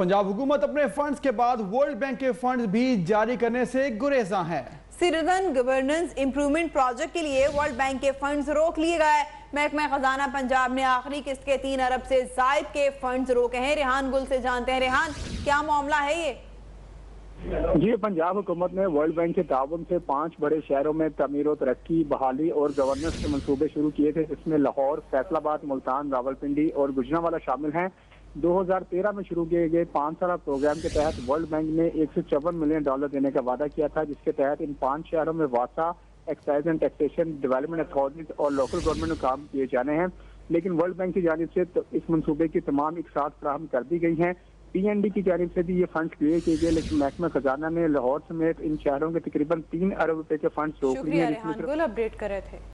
پنجاب حکومت اپنے فنڈز کے بعد ورلڈ بینک کے فنڈز بھی جاری کرنے سے گریزاں ہے سٹیزن گورننس امپرومنٹ پروجیکٹ کے لیے ورلڈ بینک کے فنڈز روک لیے گئے۔ محکمہ خزانہ پنجاب نے آخری قسط کے تین ارب سے زائد کے فنڈز روکے ہیں۔ ریحان گل سے جانتے ہیں۔ ریحان، کیا معاملہ ہے یہ؟ جی پنجاب حکومت نے ورلڈ بینک کے تعاون سے پانچ بڑے شہروں میں تعمیر و ترقی، بحالی اور گورننس کے منصوبے شروع کیے تھے، جس میں لاہور، فیصل آباد، ملتان راول پنڈی اور گجرانوالہ شامل ہیں۔ دو ہزار تیرہ میں شروع کیے گئے پانچ سالہ پروگرام کے تحت ورلڈ بینک نے ایک سو چون ملین ڈالر دینے کا وعدہ کیا تھا، جس کے تحت ان پانچ شہروں میں واسا excise and taxation development authorities اور لوکل گورنمنٹ میں کام کیے جانے ہیں۔ لیکن ورلڈ بینک کی جانب سے اس منصوبے کی تمام اقساط فراہم کر دی گئی ہیں۔ پی این ڈی کی جانب سے بھی یہ فنڈز کیے کیے گئے لیکن محکمہ خزانہ نے لاہور سمیت ان شہروں کے تقریباً تین ارب روپے کے فنڈز روک لیے اپڈیٹ کر رہے تھے۔